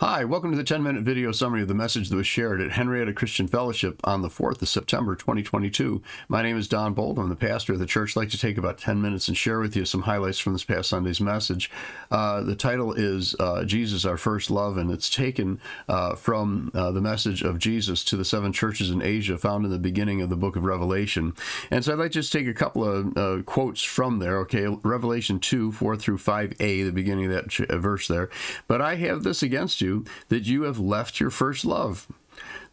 Hi, welcome to the 10 minute video summary of the message that was shared at Henrietta Christian Fellowship on the 4th of September 2022. My name is Don Boldt. I'm the pastor of the church. I'd like to take about 10 minutes and share with you some highlights from this past Sunday's message. Uh, the title is uh, Jesus, Our First Love, and it's taken uh, from uh, the message of Jesus to the seven churches in Asia found in the beginning of the book of Revelation. And so I'd like to just take a couple of uh, quotes from there, okay? Revelation 2, 4 through 5a, the beginning of that verse there. But I have this against you that you have left your first love.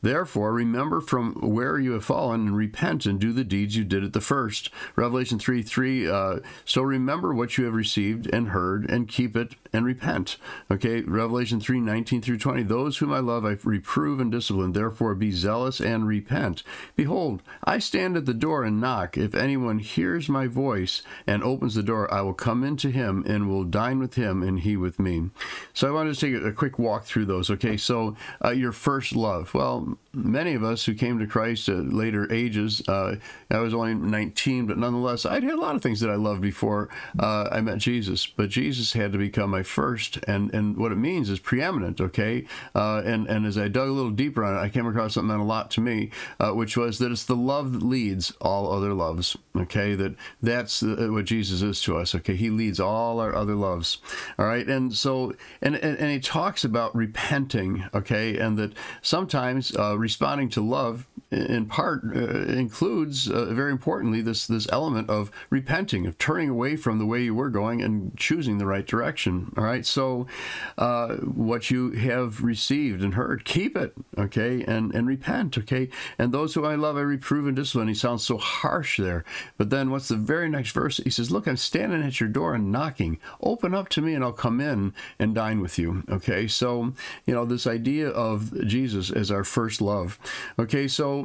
Therefore, remember from where you have fallen and repent and do the deeds you did at the first. Revelation 3 3. Uh, so remember what you have received and heard and keep it and repent. Okay, Revelation 3 19 through 20. Those whom I love I reprove and discipline. Therefore, be zealous and repent. Behold, I stand at the door and knock. If anyone hears my voice and opens the door, I will come into him and will dine with him and he with me. So I want to take a quick walk through those. Okay, so uh, your first love. Well, um, many of us who came to Christ at later ages, uh, I was only 19, but nonetheless, I'd had a lot of things that I loved before uh, I met Jesus. But Jesus had to become my first, and, and what it means is preeminent, okay? Uh, and, and as I dug a little deeper on it, I came across something that meant a lot to me, uh, which was that it's the love that leads all other loves, okay? That That's uh, what Jesus is to us, okay? He leads all our other loves, all right? And so, and, and, and he talks about repenting, okay? And that sometimes uh, responding to love in part uh, includes uh, very importantly this this element of repenting of turning away from the way you were going and choosing the right direction. All right? So uh, what you have received and heard keep it okay? And and repent okay? And those who I love I reprove and discipline he sounds so harsh there. But then what's the very next verse? He says look I'm standing at your door and knocking. Open up to me and I'll come in and dine with you. Okay? So you know this idea of Jesus as our first love. Okay? So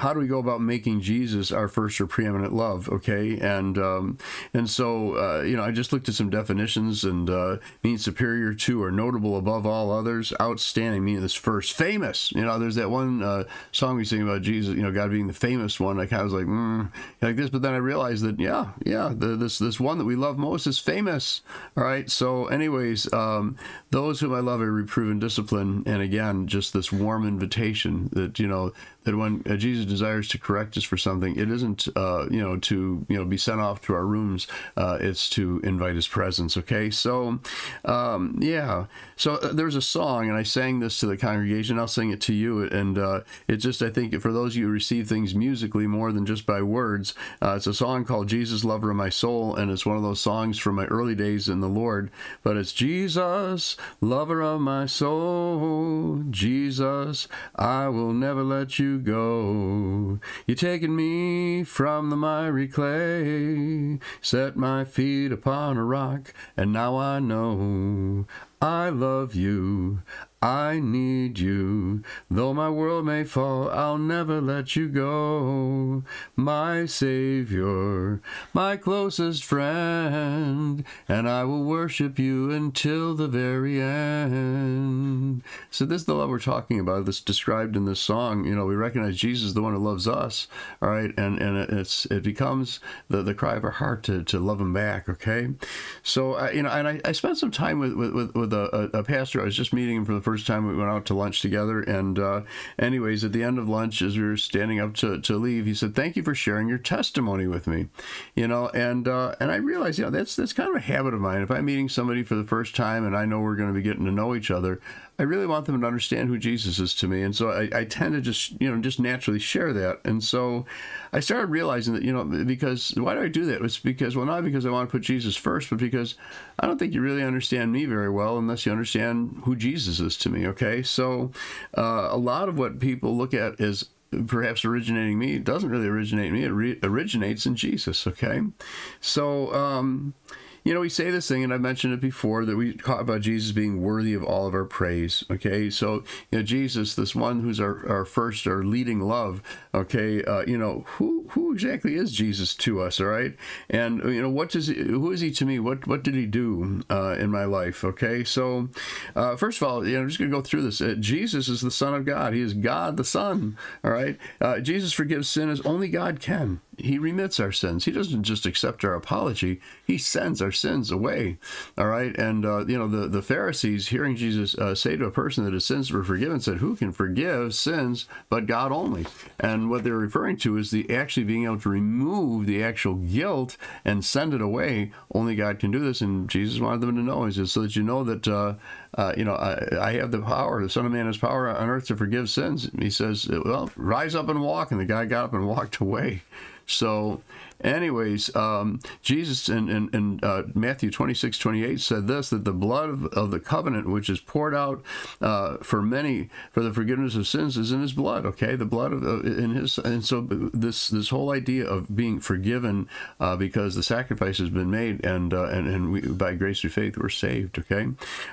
how do we go about making Jesus our first or preeminent love? Okay, and um, and so uh, you know, I just looked at some definitions and uh, means superior to or notable above all others, outstanding meaning this first, famous. You know, there's that one uh, song we sing about Jesus, you know, God being the famous one. I kind of was like, mm, like this, but then I realized that yeah, yeah, the, this this one that we love most is famous. All right, so anyways, um, those whom I love, I reprove and discipline, and again, just this warm invitation that you know that when uh, Jesus desires to correct us for something, it isn't, uh, you know, to, you know, be sent off to our rooms. Uh, it's to invite his presence. Okay. So, um, yeah. So uh, there's a song and I sang this to the congregation. I'll sing it to you. And uh, it just, I think for those of you who receive things musically more than just by words, uh, it's a song called Jesus, Lover of My Soul. And it's one of those songs from my early days in the Lord, but it's Jesus, Lover of my soul. Jesus, I will never let you go. You taken me from the miry clay, set my feet upon a rock, and now I know I love you. I need you. Though my world may fall, I'll never let you go. My Savior, my closest friend, and I will worship you until the very end. So this is the love we're talking about. This described in this song. You know, we recognize Jesus is the one who loves us. All right, and and it's it becomes the, the cry of our heart to, to love him back. Okay, so uh, you know, and I, I spent some time with with, with a, a pastor. I was just meeting him for the first time we went out to lunch together. And uh, anyways, at the end of lunch, as we were standing up to, to leave, he said, "Thank you for sharing your testimony with me." You know, and uh, and I realized, you know, that's that's kind of a habit of mine. If I'm meeting somebody for the first time and I know we're going to be getting to know each other, I really want them to understand who Jesus is to me. And so I, I, tend to just, you know, just naturally share that. And so I started realizing that, you know, because why do I do that? It's because, well, not because I want to put Jesus first, but because I don't think you really understand me very well unless you understand who Jesus is to me. Okay. So uh, a lot of what people look at as perhaps originating me it doesn't really originate me. It originates in Jesus. Okay. So, um, you know, we say this thing, and I've mentioned it before, that we talk about Jesus being worthy of all of our praise. Okay, so you know, Jesus, this one who's our, our first, our leading love. Okay, uh, you know, who who exactly is Jesus to us? All right, and you know, what does he, who is he to me? What what did he do uh, in my life? Okay, so uh, first of all, you know, I'm just to go through this. Uh, Jesus is the Son of God. He is God the Son. All right, uh, Jesus forgives sin as only God can. He remits our sins. He doesn't just accept our apology; he sends our sins away. All right, and uh, you know the the Pharisees hearing Jesus uh, say to a person that his sins were forgiven said, "Who can forgive sins but God only?" And what they're referring to is the actually being able to remove the actual guilt and send it away. Only God can do this, and Jesus wanted them to know. He says, "So that you know that." Uh, uh, you know, I, I, have the power. The Son of Man has power on earth to forgive sins. He says, well, rise up and walk. And the guy got up and walked away. So, anyways, um, Jesus in, in, in uh, Matthew 26, 28 said this that the blood of, of the covenant, which is poured out uh, for many for the forgiveness of sins, is in his blood. Okay, the blood of uh, in his, and so this this whole idea of being forgiven uh, because the sacrifice has been made, and uh, and and we, by grace through faith we're saved. Okay,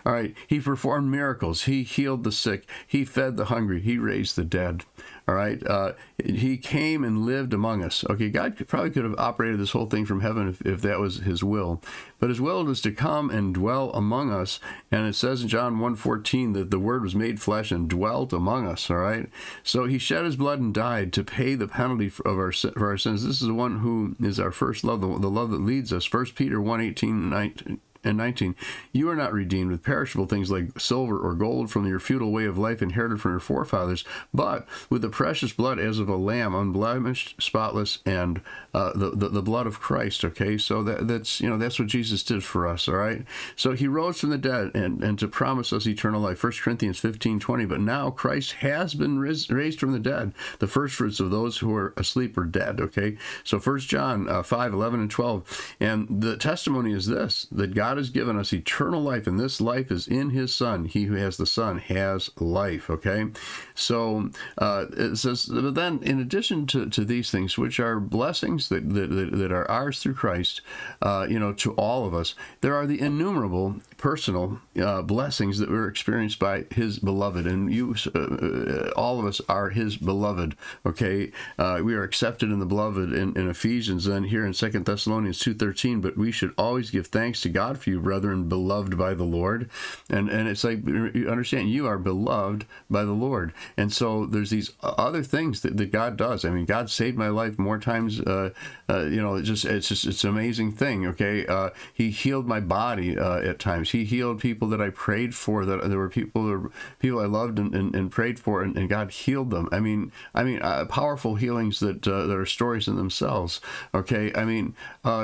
all right. He performed miracles. He healed the sick. He fed the hungry. He raised the dead. All right. Uh, he came and lived among us. Okay. God could, probably could have operated this whole thing from heaven if, if that was his will. But his will was to come and dwell among us. And it says in John 1.14 that the word was made flesh and dwelt among us. All right. So he shed his blood and died to pay the penalty of our, for our sins. This is the one who is our first love, the, the love that leads us. First Peter 1, 18, 19, and 19. You are not redeemed with perishable things like silver or gold from your feudal way of life inherited from your forefathers, but with the precious blood as of a lamb, unblemished, spotless, and uh, the, the, the blood of Christ. Okay, so that, that's you know that's what Jesus did for us. All right, so He rose from the dead and and to promise us eternal life. 1 Corinthians 15, 20. But now Christ has been raised from the dead, the first fruits of those who are asleep or dead. Okay, so 1 John uh, 5, 11, and 12, and the testimony is this that God God has given us eternal life, and this life is in His Son. He who has the Son has life. Okay, so uh, it says, but then in addition to, to these things, which are blessings that that, that are ours through Christ, uh, you know, to all of us, there are the innumerable personal uh, blessings that were experienced by His beloved, and you, uh, uh, all of us, are His beloved. Okay, uh, we are accepted in the beloved in, in Ephesians, and here in Second Thessalonians two thirteen. But we should always give thanks to God for you, brethren, beloved by the Lord. And and it's like you understand you are beloved by the Lord. And so there's these other things that, that God does. I mean, God saved my life more times. Uh, uh, you know, it's just it's just it's an amazing thing. Okay, uh, He healed my body uh, at times. He healed people that I prayed for. That there were people people I loved and, and, and prayed for, and, and, God healed them. I mean, I mean, uh, powerful healings that uh, that are stories in themselves. Okay, I mean,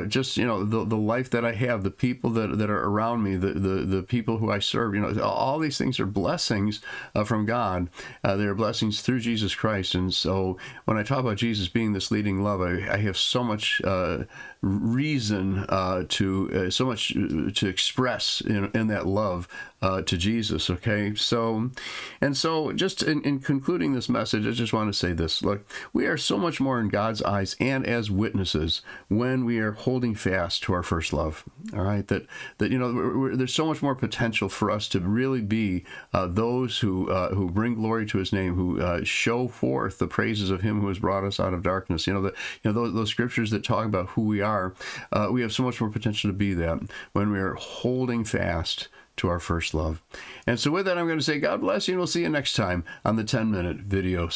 just you know, the the life that I have, the people that that are around me, the, the, the people who I serve, you know, all these things are blessings uh, from God. Uh, they are blessings through Jesus Christ. And so when I talk about Jesus being this leading love, I, I have so much uh, reason uh, to uh, so much uh, to express in, in that love to Jesus. Okay, so and so just in, in, concluding this message, I just want to say this: Look, we are so much more in God's eyes and as witnesses when we are holding fast to our first love. All right, that that you know we're, we're, there's so much more potential for us to really be uh, those who uh, who bring glory to His name, who show forth the praises of Him who has brought us out of darkness. You know that you know those, those scriptures that talk about who we are uh, we have so much more potential to be that when we are holding fast to our first love. And so with that, I'm going to say God bless you, and we'll see you next time on the 10 minute video.